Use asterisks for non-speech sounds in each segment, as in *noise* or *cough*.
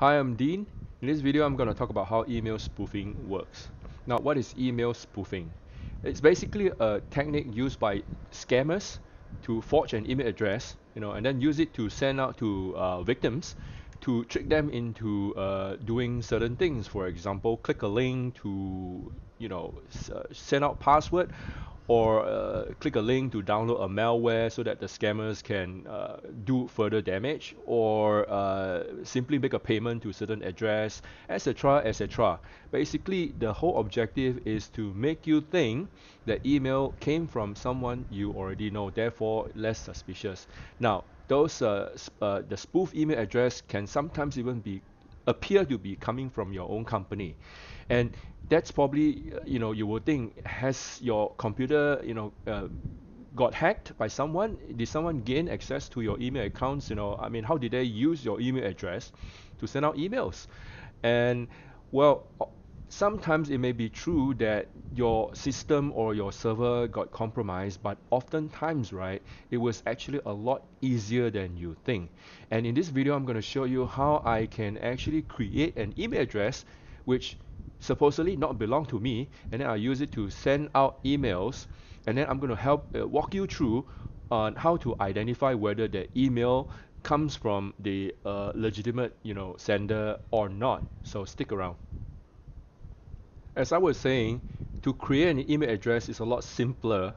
Hi, I'm Dean. In this video, I'm going to talk about how email spoofing works. Now, what is email spoofing? It's basically a technique used by scammers to forge an email address, you know, and then use it to send out to uh, victims to trick them into uh, doing certain things. For example, click a link to, you know, uh, send out password or uh, click a link to download a malware so that the scammers can uh, do further damage or uh, simply make a payment to a certain address etc etc basically the whole objective is to make you think that email came from someone you already know therefore less suspicious. Now those uh, uh, the spoof email address can sometimes even be appear to be coming from your own company. And that's probably you know you would think has your computer you know uh, got hacked by someone? Did someone gain access to your email accounts you know? I mean how did they use your email address to send out emails? And well sometimes it may be true that your system or your server got compromised but oftentimes right it was actually a lot easier than you think. And in this video i'm going to show you how i can actually create an email address which supposedly not belong to me and then I use it to send out emails. And then I'm going to help uh, walk you through on how to identify whether the email comes from the uh, legitimate you know sender or not. So stick around as I was saying to create an email address is a lot simpler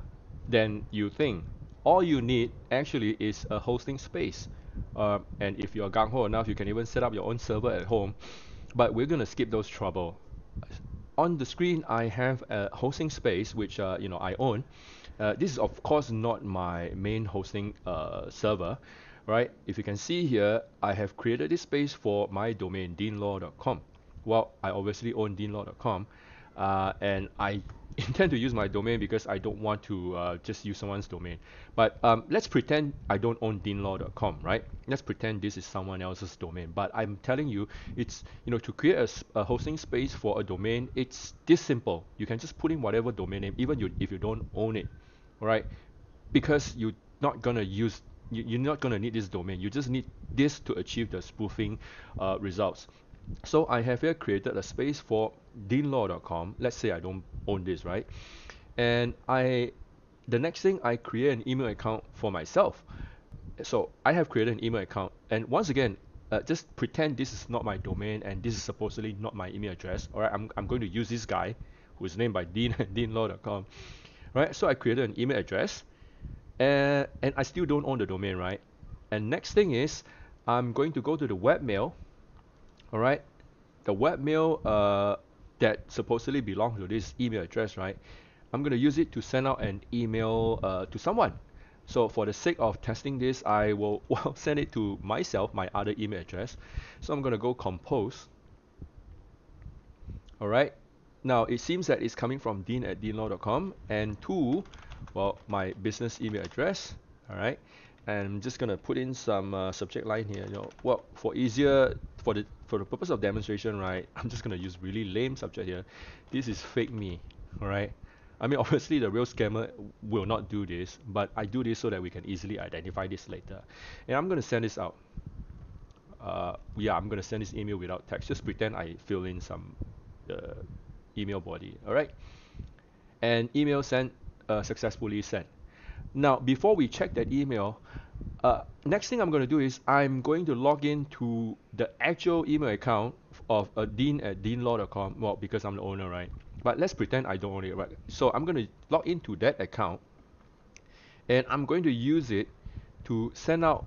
than you think. All you need actually is a hosting space. Uh, and if you're gung ho enough you can even set up your own server at home. But we're going to skip those trouble. On the screen I have a hosting space which uh, you know I own. Uh, this is of course not my main hosting uh, server right? If you can see here I have created this space for my domain deanloh.com well I obviously own deanloh.com uh, and I *laughs* intend to use my domain because I don't want to uh, just use someone's domain. But um, let's pretend I don't own deanloh.com, right? Let's pretend this is someone else's domain. But I'm telling you, it's you know to create a, a hosting space for a domain, it's this simple. You can just put in whatever domain name, even you, if you don't own it, right? Because you're not gonna use you, are not gonna need this domain. You just need this to achieve the spoofing uh, results. So I have here created a space for deanloh.com. Let's say I don't own this, right? And I, the next thing I create an email account for myself. So I have created an email account, and once again, uh, just pretend this is not my domain and this is supposedly not my email address. All right, I'm I'm going to use this guy, who's named by Dean *laughs* deanloh.com. Right, so I created an email address, and and I still don't own the domain, right? And next thing is, I'm going to go to the webmail all right the webmail uh, that supposedly belongs to this email address right I'm going to use it to send out an email uh, to someone. So for the sake of testing this I will *laughs* well, send it to myself my other email address. So I'm going to go compose. Alright now it seems that it's coming from dean at deanloh.com and to well my business email address. Alright and I'm just gonna put in some uh, subject line here you know. Well for easier for the for the purpose of demonstration right *laughs* I'm just gonna use really lame subject here. This is fake me alright? I mean *laughs* obviously the real scammer will not do this but I do this so that we can easily identify this later. And I'm gonna send this out. Uh, yeah I'm gonna send this email without text. Just pretend I fill in some uh, email body alright? And email sent uh, successfully sent now, before we check that email, uh, next thing I'm going to do is I'm going to log in to the actual email account of uh, dean at deanloh.com. Well, because I'm the owner, right? But let's pretend I don't own it, right? So I'm going to log into that account and I'm going to use it to send out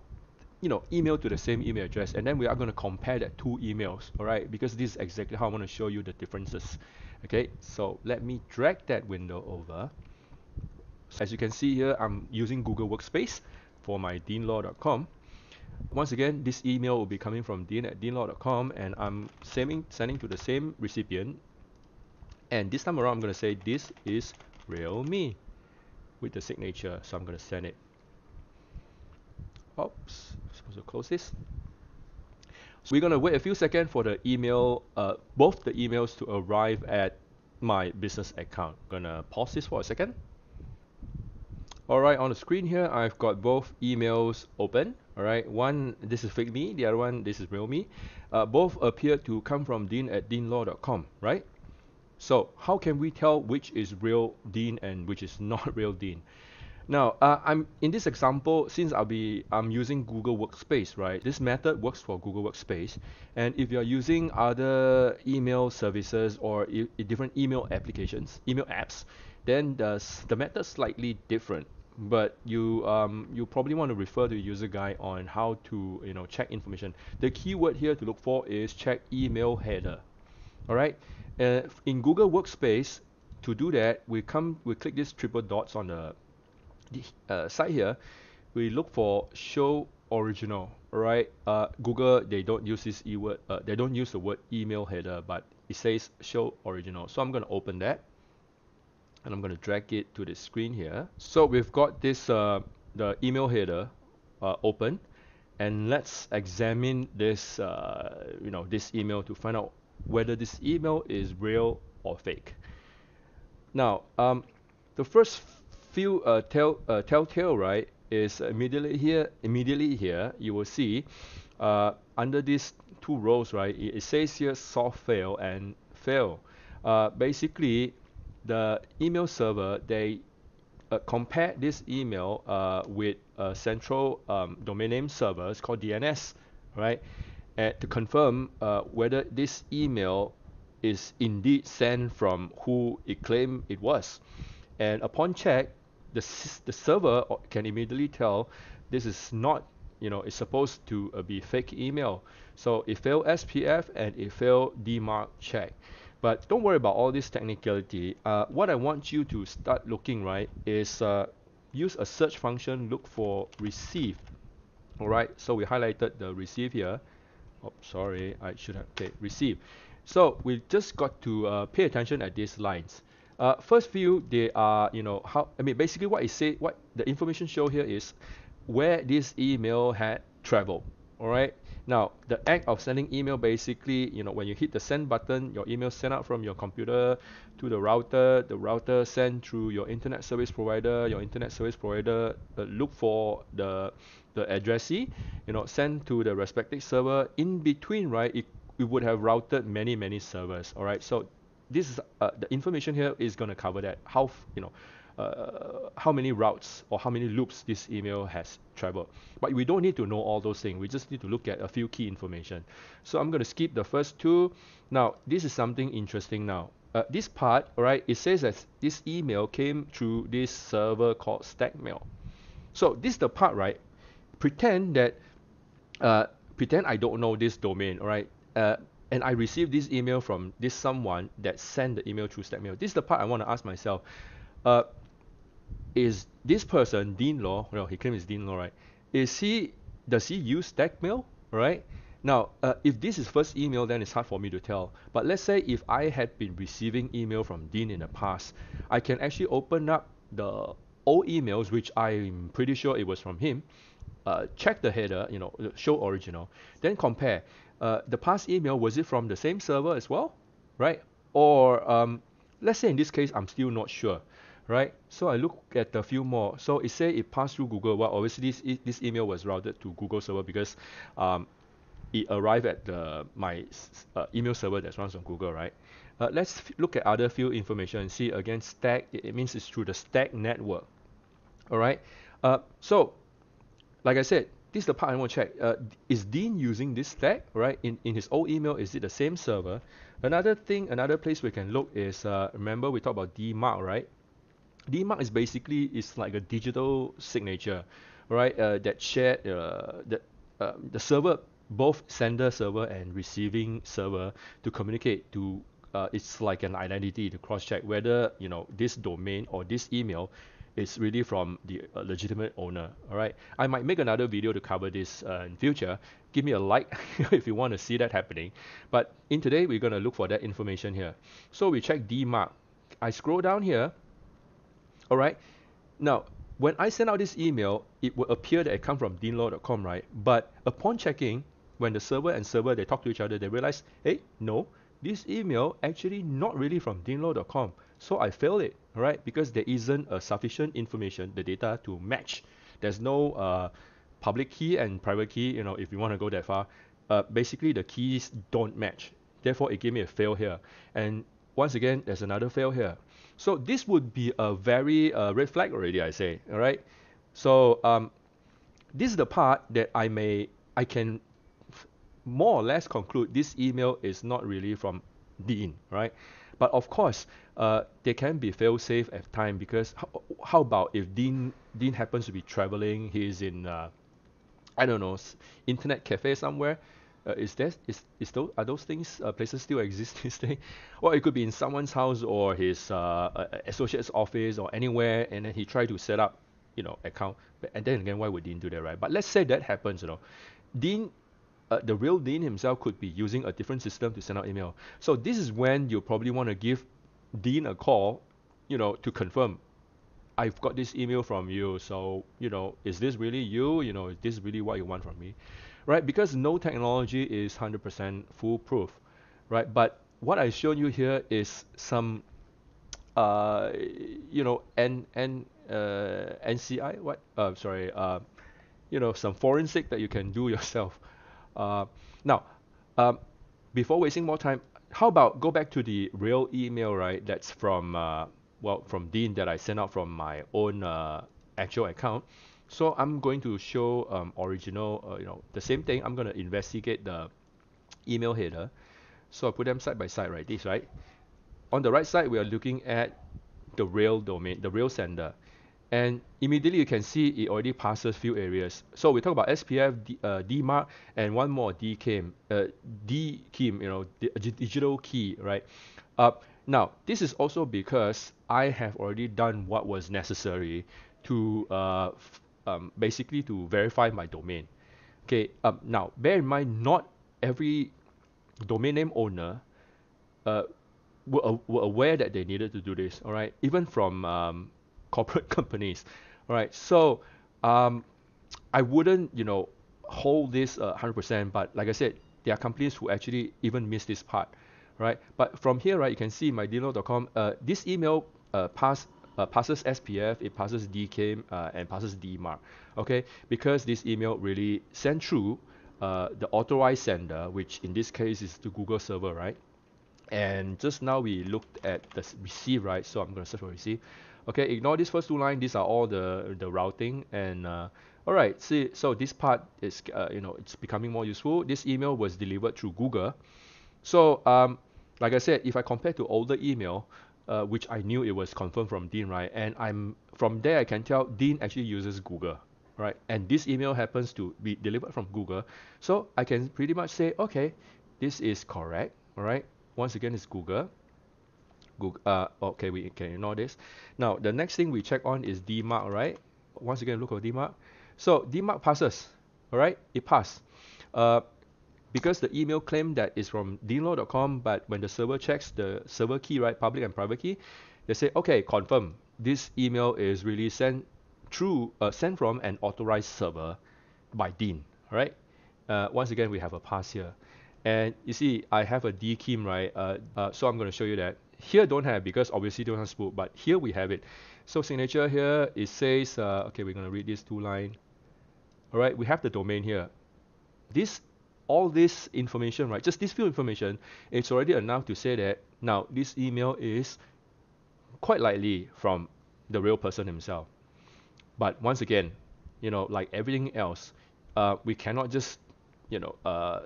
you know email to the same email address and then we are going to compare that two emails all right because this is exactly how I want to show you the differences okay so let me drag that window over as you can see here, I'm using Google Workspace for my deanloh.com. Once again, this email will be coming from dean at deanloh.com and I'm sending, sending to the same recipient. And this time around, I'm going to say this is real me with the signature. So I'm going to send it. Oops, I'm supposed to close this. So we're going to wait a few seconds for the email, uh, both the emails to arrive at my business account. I'm going to pause this for a second. Alright, on the screen here, I've got both emails open. Alright, one, this is fake me, the other one, this is real me. Uh, both appear to come from dean at deanloh.com, right? So, how can we tell which is real Dean and which is *laughs* not real Dean? Now, uh, I'm in this example, since I'll be I'm using Google Workspace, right? This method works for Google Workspace, and if you're using other email services or different email applications, email apps, then the the method slightly different. But you um, you probably want to refer to the user guide on how to you know check information. The keyword here to look for is check email header. All right. Uh, in Google Workspace, to do that, we come we click these triple dots on the the uh, side here, we look for show original, All right, Uh, Google they don't use this e word, uh, they don't use the word email header, but it says show original. So I'm going to open that, and I'm going to drag it to the screen here. So we've got this uh, the email header uh, open, and let's examine this uh, you know this email to find out whether this email is real or fake. Now, um, the first few uh, tell uh, telltale right is immediately here immediately here you will see uh, under these two rows right it, it says here soft fail and fail uh, basically the email server they uh, compare this email uh, with a central um, domain name server it's called DNS right? And to confirm uh, whether this email is indeed sent from who it claimed it was. And upon check the, the server can immediately tell this is not you know it's supposed to uh, be fake email. So it failed SPF and it failed DMARC check but don't worry about all this technicality. Uh, what I want you to start looking right is uh, use a search function look for receive. Alright so we highlighted the receive here. Oh sorry I should have okay receive. So we just got to uh, pay attention at these lines. Uh, first few, they are, you know, how, I mean, basically what it say, what the information show here is where this email had traveled, all right? Now, the act of sending email basically, you know, when you hit the send button, your email sent out from your computer to the router, the router send through your internet service provider, your internet service provider uh, look for the the addressee, you know, send to the respective server. In between, right, it, it would have routed many, many servers, all right? So this is uh, the information here is going to cover that how you know uh, how many routes or how many loops this email has traveled. But we don't need to know all those things. We just need to look at a few key information. So I'm going to skip the first two. Now, this is something interesting now. Uh, this part, right, it says that this email came through this server called StackMail. So this is the part, right? Pretend that, uh, pretend I don't know this domain, right? Uh, and I received this email from this someone that sent the email through StackMail. This is the part I want to ask myself. Uh, is this person Dean Loh? Well, he claims Dean Loh, right? Is he does he use StackMail, right? Now, uh, if this is first email, then it's hard for me to tell. But let's say if I had been receiving email from Dean in the past, I can actually open up the old emails, which I'm pretty sure it was from him, uh, check the header, you know, show original, then compare uh, the past email was it from the same server as well, right? Or um, let's say in this case I'm still not sure, right? So I look at a few more. So it say it passed through Google. Well, obviously this this email was routed to Google server because um, it arrived at the my uh, email server that runs on Google, right? Uh, let's look at other field information and see again stack. It, it means it's through the stack network. All right. Uh, so, like I said, this is the part I want to check. Uh, is Dean using this stack, right? In, in his old email, is it the same server? Another thing, another place we can look is, uh, remember we talked about DMARC, right? DMARC is basically is like a digital signature, right? Uh, that shared uh, the uh, the server, both sender server and receiving server, to communicate to. Uh, it's like an identity to cross-check whether you know this domain or this email is really from the uh, legitimate owner. All right, I might make another video to cover this uh, in future. Give me a like *laughs* if you want to see that happening. But in today, we're going to look for that information here. So we check DMARC. I scroll down here. All right. Now, when I send out this email, it will appear that it come from deanloh.com, right? But upon checking, when the server and server they talk to each other, they realize, hey, no, this email actually not really from deanloh.com. So I failed it, right? Because there isn't a sufficient information, the data to match. There's no uh, public key and private key, you know, if you want to go that far. Uh, basically, the keys don't match. Therefore, it gave me a fail here. And once again, there's another fail here. So this would be a very uh, red flag already, I say, all right? So um, this is the part that I may, I can more or less conclude this email is not really from Dean, right? But of course, uh, they can be fail-safe at time because how, how, about if Dean Dean happens to be traveling, he's in uh, I don't know internet cafe somewhere. Uh, is there is is those are those things uh, places still exist *laughs* these days? Well, it could be in someone's house or his uh, associate's office or anywhere, and then he tried to set up, you know, account. But, And then again, why would Dean do that, right? But let's say that happens, you know, Dean uh, the real dean himself could be using a different system to send out email. So this is when you probably want to give dean a call, you know, to confirm. I've got this email from you, so you know, is this really you? You know, is this really what you want from me, right? Because no technology is 100% foolproof, right? But what I've shown you here is some, uh, you know, N N uh, NCI what? Uh, sorry, uh, you know, some forensic that you can do *laughs* yourself. Uh, now, um, before wasting more time, how about go back to the real email, right? That's from uh, well from Dean that I sent out from my own uh, actual account. So I'm going to show um, original, uh, you know, the same thing. I'm going to investigate the email header. So I put them side by side, right? This, right? On the right side, we are looking at the real domain, the real sender and immediately you can see it already passes few areas. So we talk about SPF, D, uh, DMARC, and one more DKIM, uh, DKIM, you know, digital key, right? Uh, now, this is also because I have already done what was necessary to uh, um, basically to verify my domain. Okay, um, now bear in mind, not every domain name owner uh, were, were aware that they needed to do this. All right, even from um, *laughs* corporate companies, right? So um, I wouldn't, you know, hold this uh, 100%, but like I said, there are companies who actually even miss this part, right? But from here, right, you can see my deanloh.com, uh, this email uh, pass, uh, passes SPF, it passes DKIM, uh, and passes DMARC, okay? Because this email really sent through uh, the authorized sender, which in this case is the Google server, right? And just now we looked at the receive, right? So I'm going to search for receive. Okay, ignore these first two lines. These are all the the routing and uh, all right. See, so this part is uh, you know it's becoming more useful. This email was delivered through Google. So um, like I said, if I compare to older email, uh, which I knew it was confirmed from Dean, right? And I'm from there I can tell Dean actually uses Google, right? And this email happens to be delivered from Google, so I can pretty much say, okay, this is correct, all right? Once again, it's Google. Google, uh, okay, we can ignore this. Now, the next thing we check on is DMARC, right? Once again, look at DMARC. So DMARC passes, all right? It passed. Uh, because the email claimed that it's from deanloh.com, but when the server checks the server key, right, public and private key, they say, okay, confirm. This email is really sent through, uh, sent from an authorized server by Dean, right? Uh, once again, we have a pass here. And you see, I have a DKIM, right? Uh, uh, so I'm going to show you that. Here don't have because obviously don't have spool, but here we have it. So signature here, it says, uh, okay, we're going to read this two line. All right, we have the domain here. This, all this information, right, just this few information, it's already enough to say that now this email is quite likely from the real person himself. But once again, you know, like everything else, uh, we cannot just, you know, uh,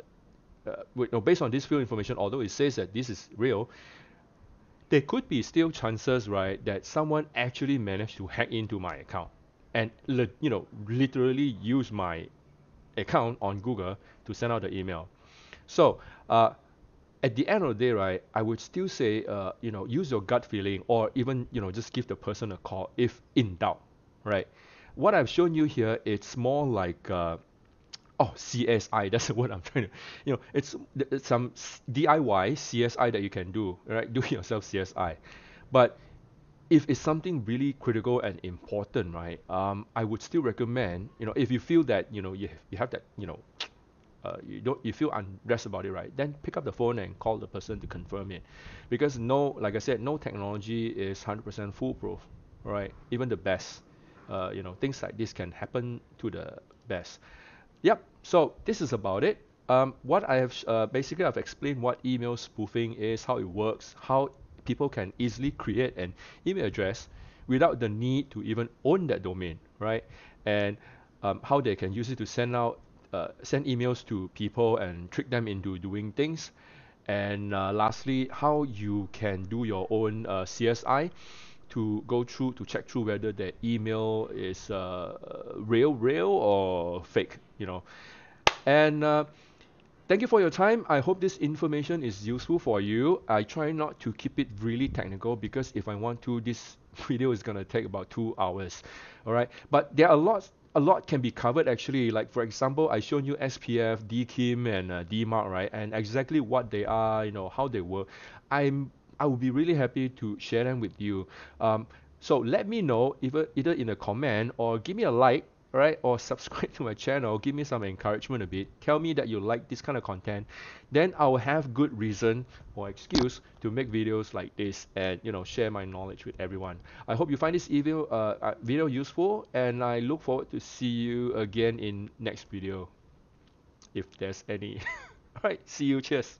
uh, you know, based on this few information, although it says that this is real, there could be still chances, right, that someone actually managed to hack into my account and you know literally use my account on Google to send out the email. So uh, at the end of the day, right, I would still say, uh, you know, use your gut feeling, or even you know just give the person a call if in doubt, right? What I've shown you here, it's more like uh, oh CSI *laughs* that's the word I'm trying to you know it's, it's some DIY CSI that you can do right do yourself CSI but if it's something really critical and important right um, I would still recommend you know if you feel that you know you, you have that you know *tsk* uh, you don't you feel undressed about it, right? Then pick up the phone and call the person to confirm it, because no, like I said, no technology is 100% foolproof, right? Even the best, uh, you know, things like this can happen to the best. Yep. So this is about it. Um, what I have uh, basically I've explained what email spoofing is, how it works, how people can easily create an email address without the need to even own that domain, right? And um, how they can use it to send out uh, send emails to people and trick them into doing things. And uh, lastly, how you can do your own uh, CSI to go through to check through whether the email is uh, real, real or fake, you know. And uh, thank you for your time. I hope this information is useful for you. I try not to keep it really technical because if I want to, this *laughs* video is gonna take about two hours. All right, but there are lots a lot can be covered actually. Like for example, I shown you SPF, DKIM, and uh, DMARC, right? And exactly what they are, you know, how they work. I'm I would be really happy to share them with you. Um, so let me know either either in a comment or give me a like right or subscribe *laughs* to my channel give me some encouragement a bit tell me that you like this kind of content then i will have good reason or excuse to make videos like this and you know share my knowledge with everyone. I hope you find this video uh, uh video useful and i look forward to see you again in next video if there's any. *laughs* All right see you. Cheers